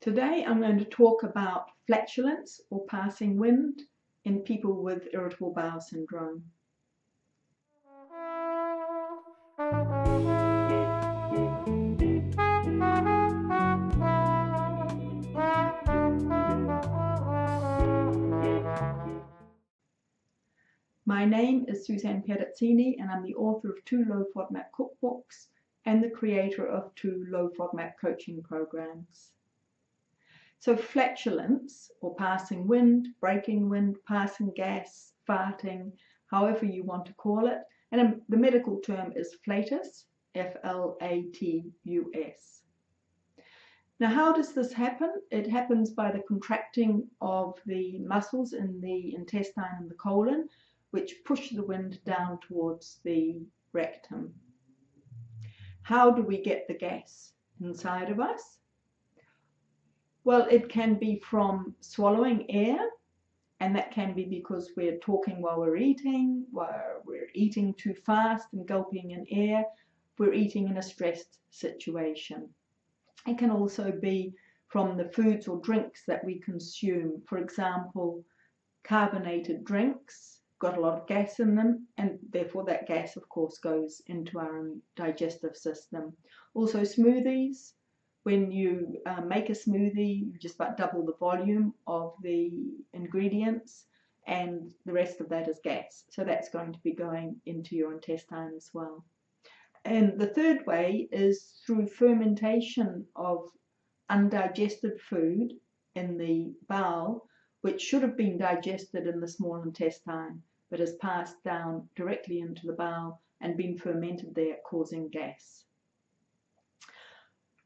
Today I'm going to talk about flatulence or passing wind in people with irritable bowel syndrome. My name is Suzanne Perazzini and I'm the author of two low FODMAP cookbooks and the creator of two low FODMAP coaching programs. So flatulence or passing wind, breaking wind, passing gas, farting, however you want to call it, and the medical term is flatus, F-L-A-T-U-S. Now how does this happen? It happens by the contracting of the muscles in the intestine and the colon, which push the wind down towards the rectum. How do we get the gas inside of us? Well, it can be from swallowing air, and that can be because we're talking while we're eating, while we're eating too fast and gulping in air, we're eating in a stressed situation. It can also be from the foods or drinks that we consume. For example, carbonated drinks got a lot of gas in them, and therefore that gas, of course, goes into our digestive system. Also, smoothies when you uh, make a smoothie, you just about double the volume of the ingredients and the rest of that is gas. So that's going to be going into your intestine as well. And the third way is through fermentation of undigested food in the bowel, which should have been digested in the small intestine, but has passed down directly into the bowel and been fermented there, causing gas.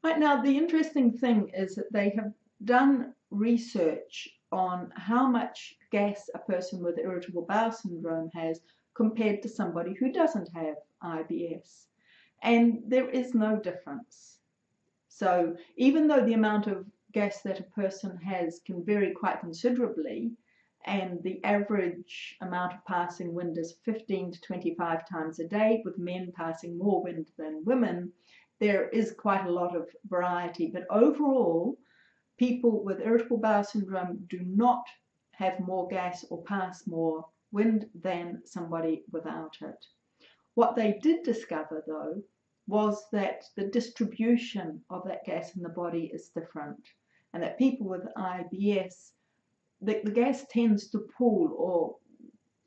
Right now, the interesting thing is that they have done research on how much gas a person with irritable bowel syndrome has compared to somebody who doesn't have IBS. And there is no difference. So even though the amount of gas that a person has can vary quite considerably, and the average amount of passing wind is 15 to 25 times a day, with men passing more wind than women, there is quite a lot of variety. But overall, people with irritable bowel syndrome do not have more gas or pass more wind than somebody without it. What they did discover, though, was that the distribution of that gas in the body is different, and that people with IBS, the, the gas tends to pool or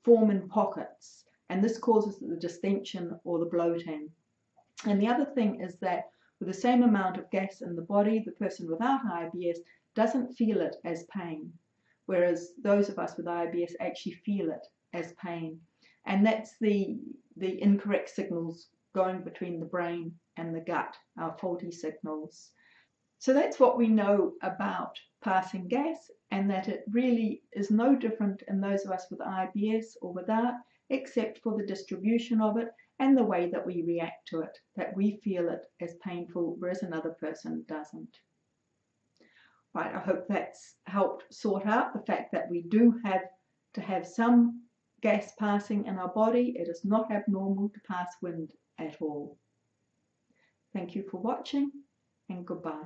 form in pockets, and this causes the distension or the bloating. And the other thing is that with the same amount of gas in the body, the person without IBS doesn't feel it as pain, whereas those of us with IBS actually feel it as pain. And that's the, the incorrect signals going between the brain and the gut, our faulty signals. So that's what we know about passing gas and that it really is no different in those of us with IBS or without, except for the distribution of it and the way that we react to it, that we feel it as painful, whereas another person doesn't. Right, I hope that's helped sort out the fact that we do have to have some gas passing in our body. It is not abnormal to pass wind at all. Thank you for watching and goodbye.